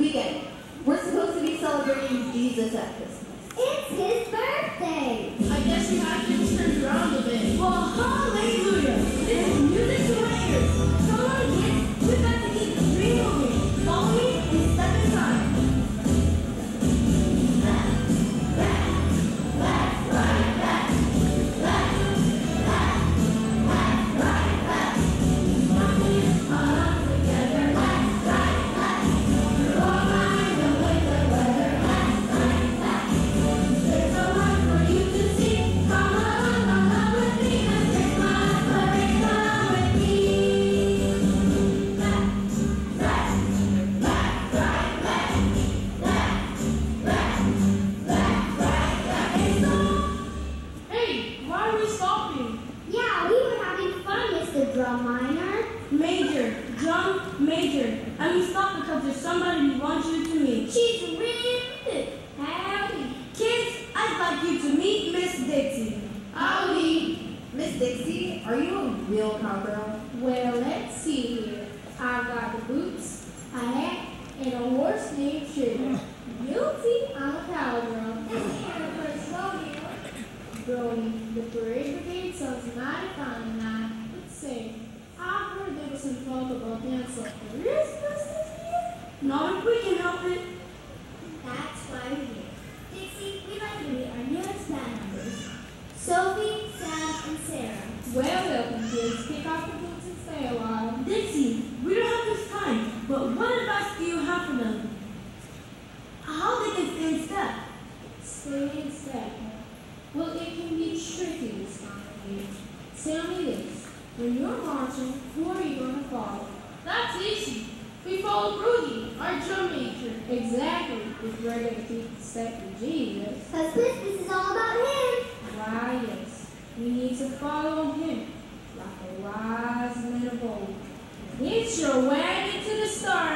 weekend. We're supposed to be celebrating Jesus at Christmas. It's his birthday. I guess we have to turn around a bit. Well, Drum Miner. Major, drum, major. And we stop because there's somebody we want you to meet. She's really. Howdy. Kids, I'd like you to meet Miss Dixie. Howdy. Miss Dixie, are you a real cowgirl? Well, let's see here. I've got the boots, a hat, and a horse named Sugar. Guilty, I'm a cowgirl. Is her first rodeo. Brody, the parade brigade sounds mighty fine tonight. Let's say, I've heard there was some about dance like Christmas year. Not if we can help it. That's why we're here. Dixie, we'd like to meet our newest band members. Sophie, Sam, and Sarah. Well, welcome, kids. Kick off the boots and stay a while. Dixie, we don't have this time, but what advice do you have for them? How they can stay in step? Stay in step. Well, it can be tricky this time of year. Tell me this. When you're marching, who are you going to follow? That's easy. We follow Rudy, our drum major. Exactly, if we're going to keep the with Jesus. Because Christmas is all about him. Why, yes, we need to follow him like a wise man of old. Hitch your wagon to the starland,